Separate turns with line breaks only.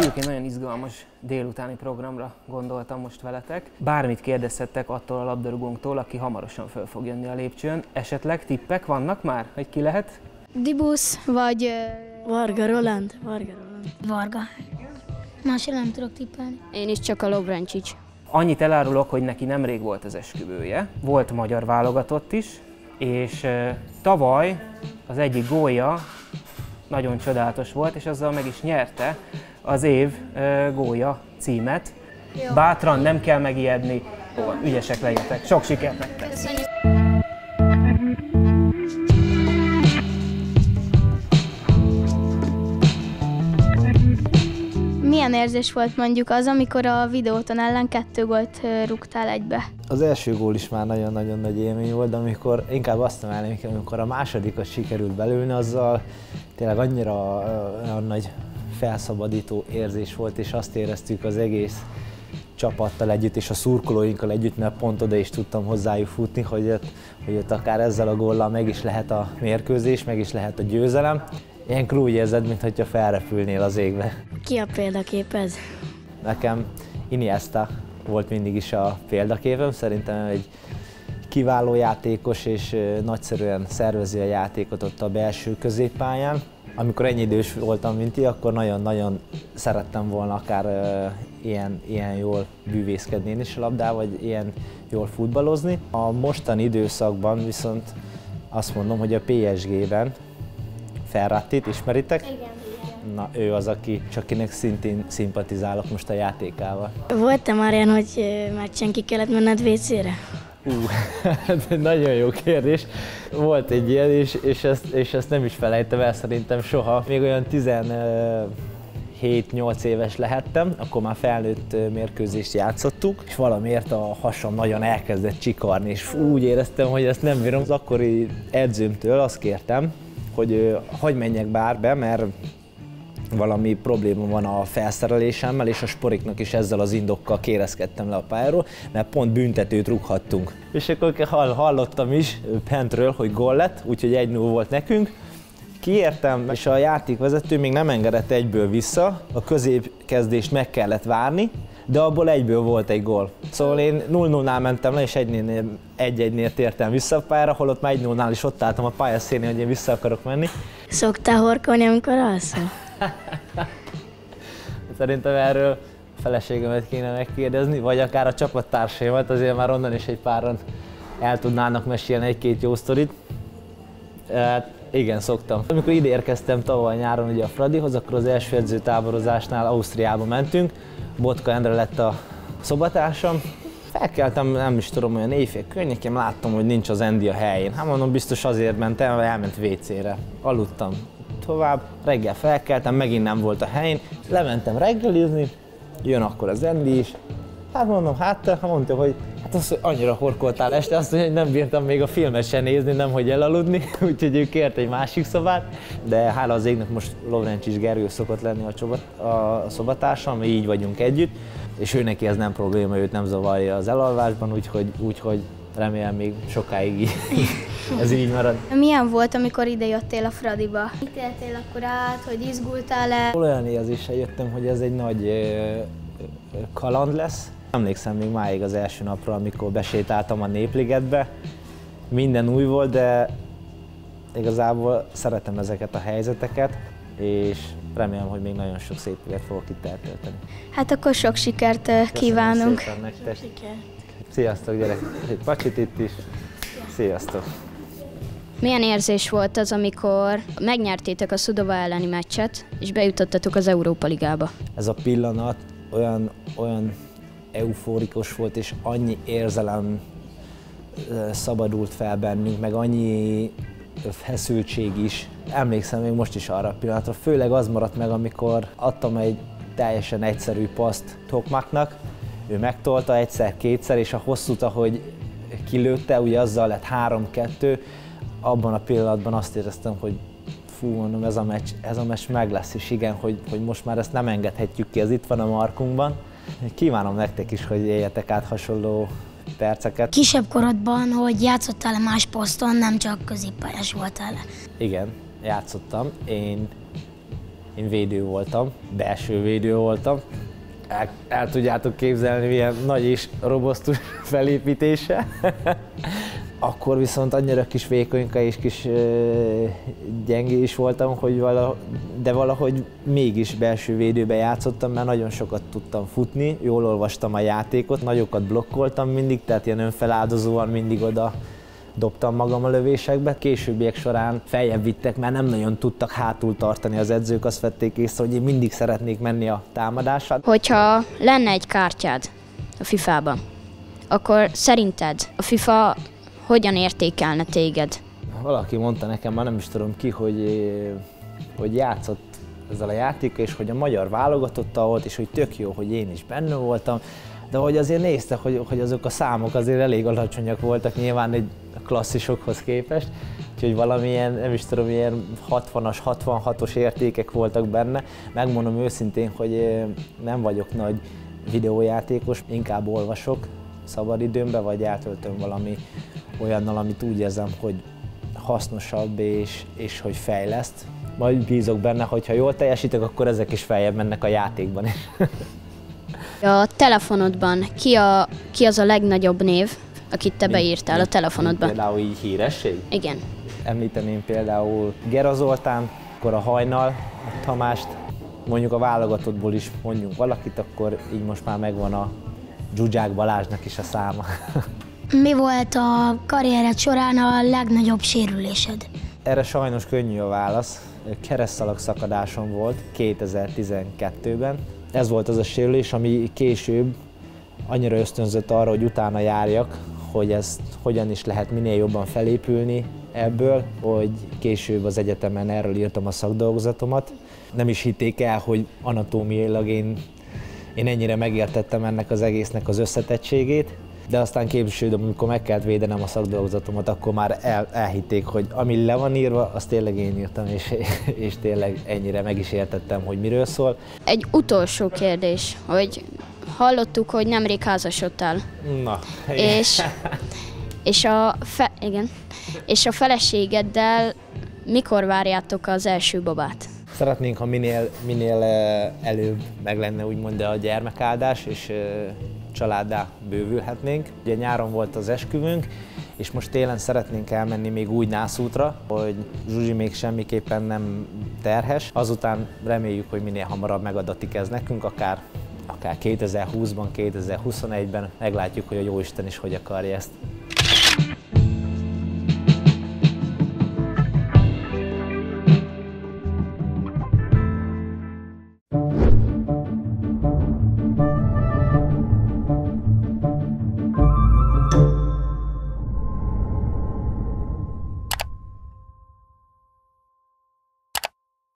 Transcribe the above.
Fiúk, nagyon izgalmas délutáni programra gondoltam most veletek. Bármit kérdezhettek attól a labdarúgónktól, aki hamarosan föl fog jönni a lépcsőn. Esetleg tippek vannak már, hogy ki lehet?
Dibusz, vagy...
Varga Roland. Varga Roland.
Varga. Másra nem tudok tippelni.
Én is csak a Lovrencsics.
Annyit elárulok, hogy neki nemrég volt az esküvője. Volt magyar válogatott is, és tavaly az egyik gólja nagyon csodálatos volt, és azzal meg is nyerte az év gólya címet. Jó. Bátran, nem kell megijedni, ügyesek legyetek. Sok sikert nektek!
Köszönjük. Milyen érzés volt mondjuk az, amikor a videóton ellen kettő gólt rúgtál egybe?
Az első gól is már nagyon-nagyon nagy élmény volt, de amikor inkább azt emelném ki, amikor a másodikat sikerült belülni, azzal tényleg annyira olyan nagy felszabadító érzés volt, és azt éreztük az egész csapattal együtt és a szurkolóinkkal együtt, mert pont oda is tudtam hozzájuk futni, hogy ott, hogy ott akár ezzel a góllal meg is lehet a mérkőzés, meg is lehet a győzelem. Ilyenkor úgy érzed, mintha felrepülnél az égbe.
Ki a példaképed?
Nekem Iniesta volt mindig is a példaképem, szerintem egy kiváló játékos és nagyszerűen szervezi a játékot ott a belső középpályán. Amikor ennyi idős voltam, mint ti, akkor nagyon-nagyon szerettem volna akár uh, ilyen, ilyen jól bűvészkedni én is a labdával, vagy ilyen jól futballozni. A mostani időszakban viszont azt mondom, hogy a PSG-ben Ferrattit ismeritek?
Igen.
Na, ő az, aki, csak akinek szintén szimpatizálok most a játékával.
Volt-e már ilyen, hogy meccsen ki kellett menned WC-re?
Ú, nagyon jó kérdés. Volt egy ilyen, és, és, ezt, és ezt nem is felejtem el szerintem soha. Még olyan 17-8 éves lehettem, akkor már felnőtt mérkőzést játszottuk, és valamiért a hasam nagyon elkezdett csikarni, és úgy éreztem, hogy ezt nem bírom. Az akkori edzőmtől azt kértem, hogy hagyj menjek bárbe, mert valami probléma van a felszerelésemmel, és a sporiknak is ezzel az indokkal kérezkedtem le a pályáról, mert pont büntetőt rúghattunk. És akkor hallottam is pentről, hogy gól lett, úgyhogy egy 0 volt nekünk. Kiértem, és a játékvezető még nem engedett egyből vissza, a középkezdést meg kellett várni, de abból egyből volt egy gól. Szóval én 0-0-nál mentem le, és 1-1-nél tértem vissza a pályára, holott már 1-0-nál is ott álltam a pályaszénél, hogy én vissza akarok menni.
Szoktál horkolni, amikor alszol?
Szerintem erről a feleségemet kéne megkérdezni, vagy akár a csapattársaimat, azért már onnan is egy páran el tudnának mesélni egy-két jó sztorit. Hát igen, szoktam. Amikor ide érkeztem tavaly nyáron ugye a Fradihoz, akkor az első edzőtáborozásnál Ausztriába mentünk. Botka Endre lett a szobatársam. Felkeltem, nem is tudom, olyan éjfél környékén, láttam, hogy nincs az Endi a helyén. Hát mondom, biztos azért mentem, mert elment WC-re. Aludtam tovább, reggel felkeltem, megint nem volt a helyén, lementem reggelizni, jön akkor az Endi is, Hát mondom, hát mondta, hogy hát az, hogy annyira horkoltál este, azt mondja, hogy nem bírtam még a filmet se nézni, nem hogy elaludni, úgyhogy ő kért egy másik szobát, de hála az égnek most is Gergő szokott lenni a, csobat, a szobatársam, mi így vagyunk együtt, és ő neki ez nem probléma, őt nem zavarja az elalvásban, úgyhogy, úgyhogy remélem még sokáig így, ez így marad.
Milyen volt, amikor ide jöttél a Fradiba? Mit éltél akkor át, hogy izgultál-e?
Olyan érzéssel jöttem, hogy ez egy nagy kaland lesz. Emlékszem még máig az első napról, amikor besétáltam a Népligetbe. Minden új volt, de igazából szeretem ezeket a helyzeteket, és remélem, hogy még nagyon sok szép évet fogok itt eltölteni.
Hát akkor sok sikert kívánunk.
Köszönöm nektek. Sziasztok gyerek! Egy pacsit itt is. Sziasztok!
Milyen érzés volt az, amikor megnyertétek a Szudova elleni meccset, és bejutottatok az Európa Ligába?
Ez a pillanat olyan, olyan eufórikus volt, és annyi érzelem szabadult fel bennünk, meg annyi feszültség is. Emlékszem még most is arra a pillanatra, főleg az maradt meg, amikor adtam egy teljesen egyszerű paszt Tokmaknak, ő megtolta egyszer-kétszer, és a hosszút, ahogy kilőtte, ugye azzal lett 3-2, abban a pillanatban azt éreztem, hogy fú, mondom, ez a meccs, ez a meccs meg lesz, és igen, hogy, hogy most már ezt nem engedhetjük ki, ez itt van a markunkban. Kívánom nektek is, hogy éljetek át hasonló perceket.
Kisebb korodban, hogy játszottál-e más poszton, nem csak középpályás voltál -e?
Igen, játszottam. Én én védő voltam, belső védő voltam. El, el tudjátok képzelni, milyen nagy és robosztus felépítése. Akkor viszont annyira kis vékonyka és kis ö, gyengé voltam, hogy vala, de valahogy mégis belső védőbe játszottam, mert nagyon sokat tudtam futni, jól olvastam a játékot, nagyokat blokkoltam mindig, tehát ilyen önfeláldozóan mindig oda dobtam magam a lövésekbe. Későbbiek során feljebb vittek, mert nem nagyon tudtak hátul tartani az edzők, azt vették észre, hogy én mindig szeretnék menni a támadásra.
Hogyha lenne egy kártyád a FIFA-ban, akkor szerinted a FIFA hogyan értékelne téged?
Valaki mondta nekem, már nem is tudom ki, hogy, hogy játszott ezzel a játékkal, és hogy a magyar válogatottal volt, és hogy tök jó, hogy én is benne voltam, de hogy azért nézte, hogy, hogy azok a számok azért elég alacsonyak voltak nyilván egy klasszisokhoz képest, úgyhogy valamilyen, nem is tudom, ilyen 60-as, 66-os értékek voltak benne. Megmondom őszintén, hogy nem vagyok nagy videójátékos, inkább olvasok szabadidőmben, vagy eltöltöm valami olyannal, amit úgy érzem, hogy hasznosabb és, és hogy fejleszt. Majd bízok benne, hogy ha jól teljesítek, akkor ezek is feljebb mennek a játékban is.
A telefonodban ki, a, ki az a legnagyobb név, akit te beírtál a telefonodban?
Például így híresség?
Igen.
Említeném például Gera Zoltán, akkor a Hajnal, a Tamást, mondjuk a válogatottból is mondjunk valakit, akkor így most már megvan a Zsuzsák Balázsnak is a száma.
Mi volt a karriered során a legnagyobb sérülésed?
Erre sajnos könnyű a válasz. Keresztalag szakadásom volt 2012-ben. Ez volt az a sérülés, ami később annyira ösztönzött arra, hogy utána járjak, hogy ezt hogyan is lehet minél jobban felépülni ebből, hogy később az egyetemen erről írtam a szakdolgozatomat. Nem is hitték el, hogy anatómiailag én, én ennyire megértettem ennek az egésznek az összetettségét, de aztán később, amikor meg kellett védenem a szakdolgozatomat, akkor már el, elhitték, hogy ami le van írva, azt tényleg én írtam, és, és tényleg ennyire meg is értettem, hogy miről szól.
Egy utolsó kérdés, hogy hallottuk, hogy nemrég házasodtál.
Na,
És, és, a fe, igen, és a feleségeddel mikor várjátok az első babát?
Szeretnénk, ha minél, minél eh, előbb meg lenne úgymond a gyermekáldás, és eh, családdá bővülhetnénk. Ugye nyáron volt az esküvünk, és most télen szeretnénk elmenni még úgy nászútra, hogy Zsuzsi még semmiképpen nem terhes. Azután reméljük, hogy minél hamarabb megadatik ez nekünk, akár akár 2020-ban, 2021-ben meglátjuk, hogy a Jóisten is hogy akarja ezt.